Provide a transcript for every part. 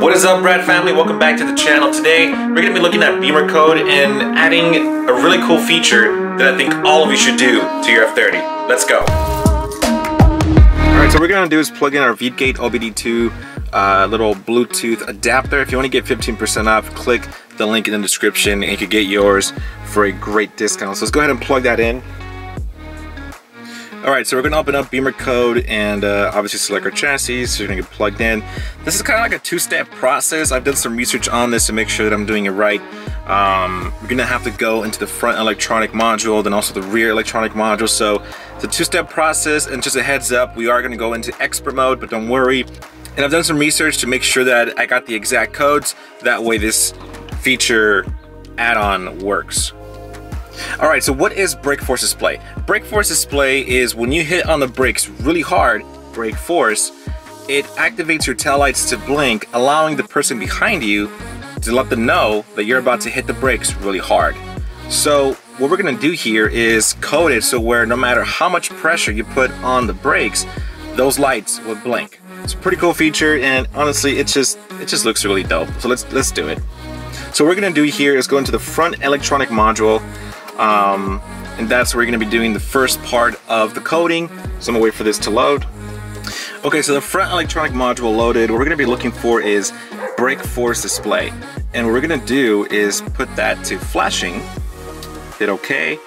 What is up Rad family? Welcome back to the channel. Today we're going to be looking at Bimmercode and adding a really cool feature that I think all of you should do to your F30. Let's go. Alright, so what we're going to do is plug in our Veepeak OBD2 uh, little Bluetooth adapter. If you want to get 15% off, click the link in the description and you can get yours for a great discount. So let's go ahead and plug that in. All right, so we're gonna open up Bimmercode and uh, obviously select our chassis. So you're gonna get plugged in. This is kind of like a two-step process. I've done some research on this to make sure that I'm doing it right. Um, you're gonna have to go into the front electronic module, then also the rear electronic module. So it's a two-step process and just a heads up, we are gonna go into expert mode, but don't worry. And I've done some research to make sure that I got the exact codes. That way this feature add-on works. All right, so what is brake force display? Brake force display is when you hit on the brakes really hard, brake force, it activates your taillights to blink, allowing the person behind you to let them know that you're about to hit the brakes really hard. So what we're gonna do here is code it so where no matter how much pressure you put on the brakes, those lights will blink. It's a pretty cool feature and honestly it just it just looks really dope. So let's let's do it. So what we're gonna do here is go into the front electronic module um, and that's where you're gonna be doing the first part of the coding. So I'm gonna wait for this to load. Okay, so the front electronic module loaded. What we're gonna be looking for is brake force display. And what we're gonna do is put that to flashing, hit okay.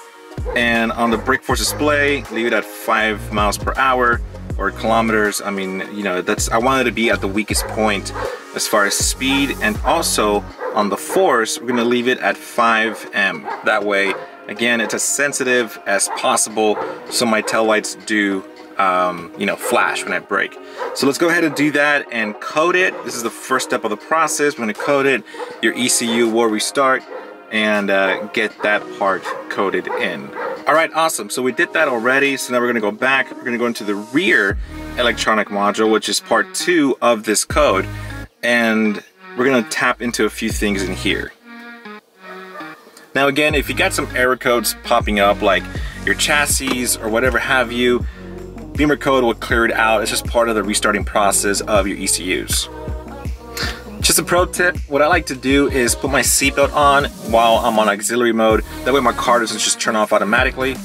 And on the brake force display, leave it at five miles per hour or kilometers. I mean, you know, that's I wanted to be at the weakest point as far as speed and also on the force, we're gonna leave it at 5M. That way Again, it's as sensitive as possible so my tail lights do um, you know, flash when I brake. So let's go ahead and do that and code it. This is the first step of the process. We're gonna code it. Your ECU will restart and uh, get that part coated in. All right, awesome. So we did that already. So now we're gonna go back. We're gonna go into the rear electronic module, which is part two of this code. And we're gonna tap into a few things in here. Now again, if you got some error codes popping up like your chassis or whatever have you, Bimmercode will clear it out. It's just part of the restarting process of your ECUs. Just a pro tip, what I like to do is put my seatbelt on while I'm on auxiliary mode. That way my car doesn't just turn off automatically.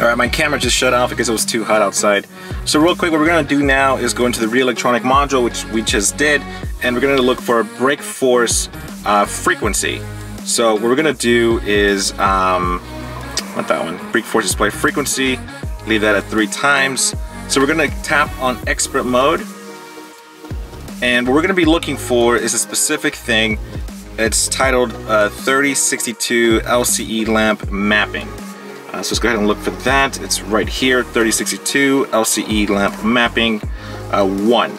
Alright, my camera just shut off because it was too hot outside. So real quick, what we're gonna do now is go into the rear electronic module, which we just did, and we're gonna look for brake force uh, frequency. So what we're gonna do is, um, not that one, brake force display frequency, leave that at three times. So we're gonna tap on expert mode. And what we're gonna be looking for is a specific thing. It's titled uh, 3062 LCE lamp mapping. Uh, so let's go ahead and look for that. It's right here, 3062 LCE lamp mapping uh, 1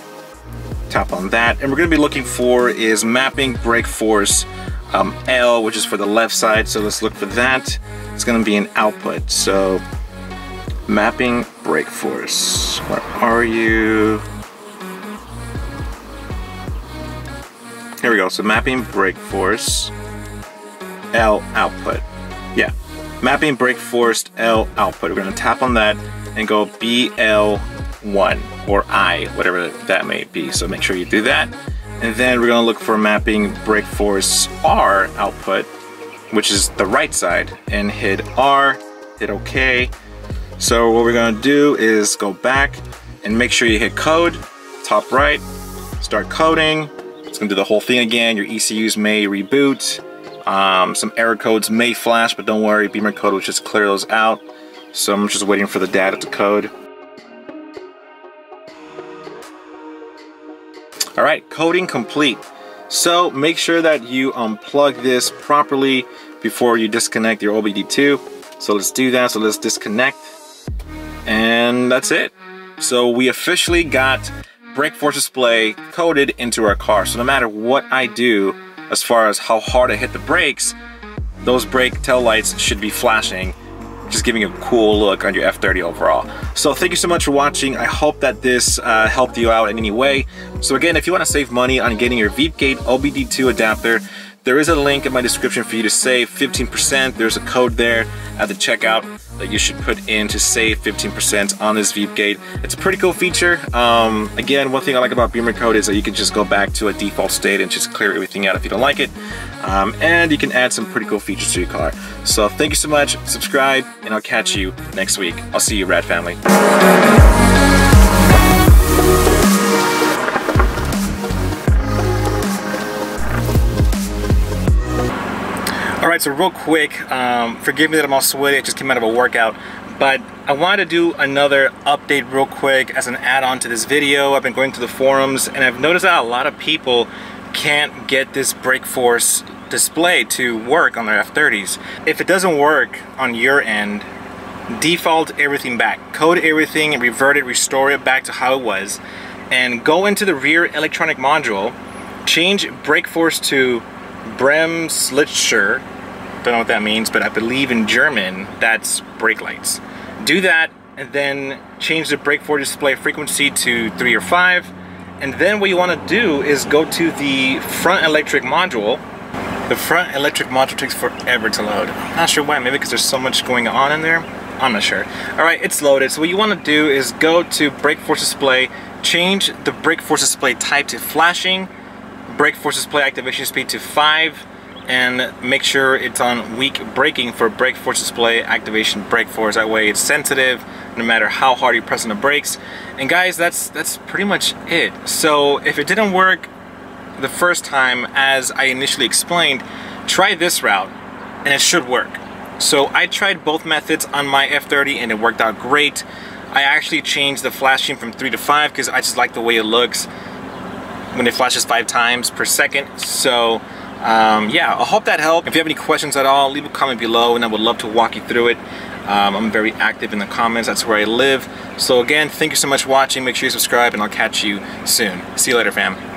tap on that. And we're gonna be looking for is mapping brake force um, L, which is for the left side. So let's look for that. It's gonna be an output. So mapping brake force. Where are you? Here we go. So mapping brake force L output. Yeah. Mapping brake force L output. We're gonna tap on that and go BL 1 or I, whatever that may be. So make sure you do that. And then we're gonna look for mapping brake force R output, which is the right side, and hit R, hit OK. So what we're gonna do is go back and make sure you hit code, top right, start coding. It's gonna do the whole thing again. Your ECUs may reboot. Um, some error codes may flash, but don't worry, Bimmercode will just clear those out. So I'm just waiting for the data to code. All right, coding complete. So make sure that you unplug this properly before you disconnect your OBD2. So let's do that. So let's disconnect. And that's it. So we officially got brake force display coded into our car. So no matter what I do, as far as how hard I hit the brakes, those brake tail lights should be flashing just giving a cool look on your F30 overall. So thank you so much for watching. I hope that this uh, helped you out in any way. So again, if you want to save money on getting your Veepeak OBD2 adapter, There is a link in my description for you to save 15%. There's a code there at the checkout that you should put in to save 15% on this Veepeak. It's a pretty cool feature. Um, again, one thing I like about Bimmercode is that you can just go back to a default state and just clear everything out if you don't like it. Um, and you can add some pretty cool features to your car. So thank you so much, subscribe, and I'll catch you next week. I'll see you, Rad Family. Right, so real quick, um, forgive me that I'm all sweaty, I just came out of a workout, but I wanted to do another update real quick as an add-on to this video. I've been going to the forums and I've noticed that a lot of people can't get this brake force display to work on their F30s. If it doesn't work on your end, default everything back. Code everything and revert it, restore it back to how it was, and go into the rear electronic module, change brake force to Bremslichter, don't know what that means, but I believe in German that's brake lights. Do that and then change the brake force display frequency to 3 or 5 and then what you want to do is go to the front electric module the front electric module takes forever to load. Not sure why, maybe because there's so much going on in there. I'm not sure. Alright, it's loaded. So what you want to do is go to brake force display, change the brake force display type to flashing, brake force display activation speed to 5, and make sure it's on weak braking for brake force display activation brake force. That way it's sensitive no matter how hard you press on the brakes. And guys, that's that's pretty much it. So if it didn't work the first time as I initially explained, try this route and it should work. So I tried both methods on my F30 and it worked out great. I actually changed the flashing from 3 to 5 because I just like the way it looks when it flashes 5 times per second. So um, yeah, I hope that helped. If you have any questions at all, leave a comment below and I would love to walk you through it. Um, I'm very active in the comments, that's where I live. So again, thank you so much for watching. Make sure you subscribe and I'll catch you soon. See you later fam.